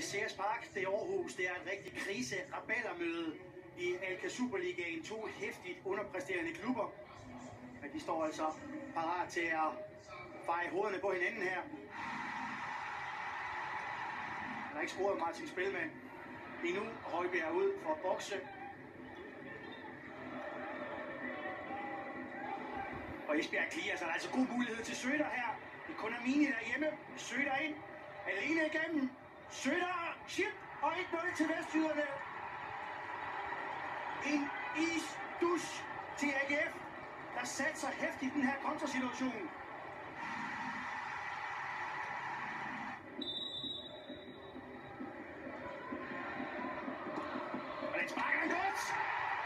Det er Sears Park, det er Aarhus, det er et rigtig krise møde i Alka Superligaen. To hæftigt underpræsterende klubber. Men de står altså parat til at feje hovederne på hinanden her. Han har ikke scoret Martin Spilman. Endnu Højbjerg ud for at bokse. Og Esbjerg kliger, sig. der er altså god mulighed til Søder her. Det er kun Amini derhjemme. Søder ind. Alene igennem. Søder, chip og 1-0 til Vestjyderne. En isdus til AGF, der satte sig hæftigt i den her kontrasituation. Og den sparker han godt.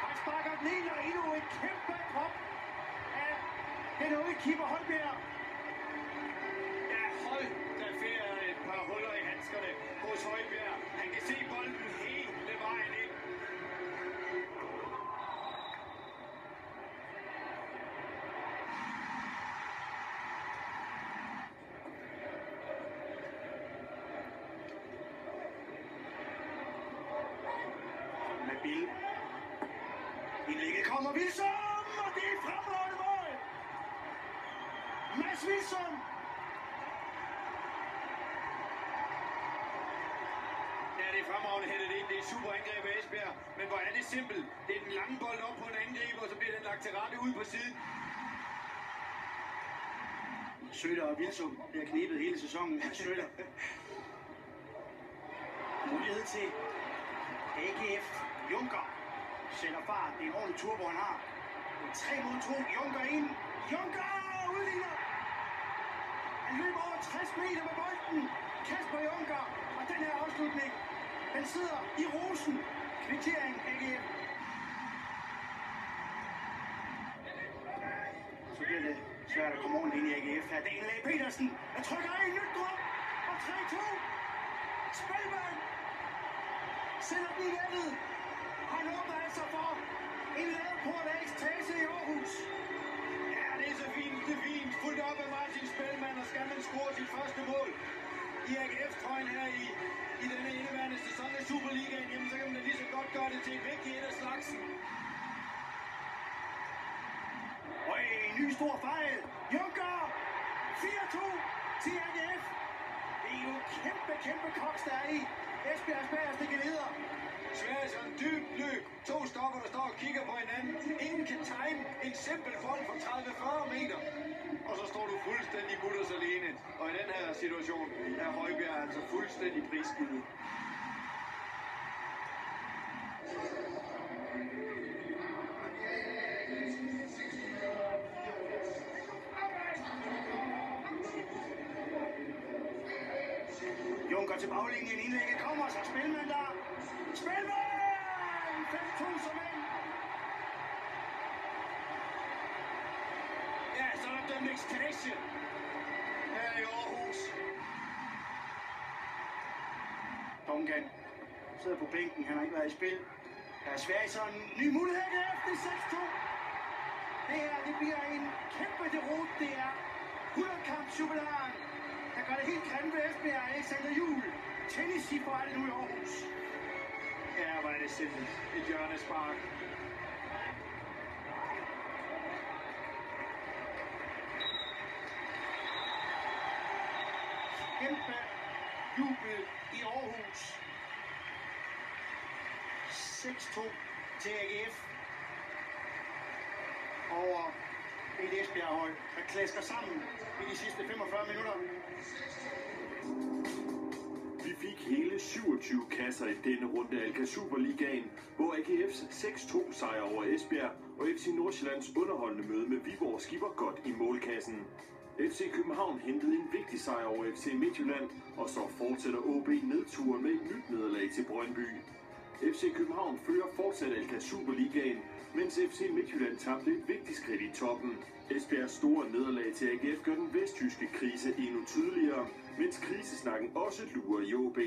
Han sparker den ind, og endnu et kæmpe drop af den unge keeper Holbjerg. Ja, hold da ferie et par huller i handskerne Rasmus Højbjerg. Han kan se bolden hele vejen ind. med Indlægget kommer Wilson, og det er fremragende mål! Mads Wilson! Ja, det er fremragende hættet ind. Det er super angreb af Esbjerg. Men hvor er det simpelt. Det er den lange bold op på en angriber, og så bliver den lagt til rette ud på siden. Søder og Vilsum bliver knebet hele sæsonen af Søder. Mulighed til AGF. Junker sætter fart. Det er en ordentlig tur, hvor han har. 3 mod 2. Junker ind. Junker udligner. Han løber over 60 meter med bolden. Kasper Junker. Og den her afslutning, den sidder i rosen. Kvittering AGF. Så bliver det svært at komme ordentligt ind i AGF her. Daniel A. Petersen, der trykker af i nyt drop. Og 3-2. Spilman sætter den i nettet. Han åbner altså for en ladeport af ekstase i Aarhus. Ja, det er så fint, det er fint. Fuldt op af Martin Spelman, og skal man score sit første mål i AGF-trøjen her i, det er vigtigt et af slagsen. Og en ny stor fejl. Junker! 4-2 til AGF. Det er jo kæmpe, kæmpe koks, der er i Esbjergs bagerste geleder. Sverige en dyb løb. To stopper, der står og kigger på hinanden. Ingen kan time en simpel bold fra 30-40 meter. Og så står du fuldstændig mutters alene. Og i den her situation er Højbjerg altså fuldstændig prisgivet. Junker til baglinjen. Indlægget kommer, så Spilman der. Spilman! 5-2 som ind. Ja, så er der dømt ekstase her i Aarhus. Duncan sidder på bænken. Han har ikke været i spil. Der er Sverige en ny mulighed efter 6-2. Det her, det bliver en kæmpe derot. Det er 100 kamp jubilaren. Der gør det helt grimt ved Esbjerg. Alexander Juhl. Tennis i for nu i Aarhus. Ja, hvor er det simpelt. Et hjørnespark. Kæmpe jubel i Aarhus. 6-2 til AGF. Over et Esbjerg-hold, der klasker sammen i de sidste 45 minutter. Vi fik hele 27 kasser i denne runde af Alka Superligaen, hvor AGF's 6-2 sejr over Esbjerg og FC Nordsjællands underholdende møde med Viborg skipper godt i målkassen. FC København hentede en vigtig sejr over FC Midtjylland, og så fortsætter OB nedturen med et nyt nederlag til Brøndby. FC København fører fortsat Alka Superligaen, mens FC Midtjylland tabte et vigtigt skridt i toppen. Esbjergs store nederlag til AGF gør den vesttyske krise endnu tydeligere, mens krisesnakken også lurer i OB.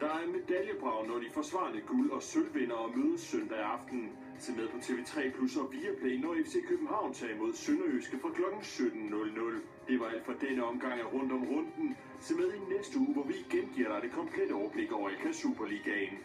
Der er medaljebrag, når de forsvarende guld- og sølvvindere mødes søndag aften. Se med på TV3 Plus og Viaplay, når FC København tager imod Sønderjyske fra kl. 17.00. Det var alt for denne omgang af Rundt om Runden. Se med i næste uge, hvor vi igen giver dig det komplette overblik over Alka Superligaen.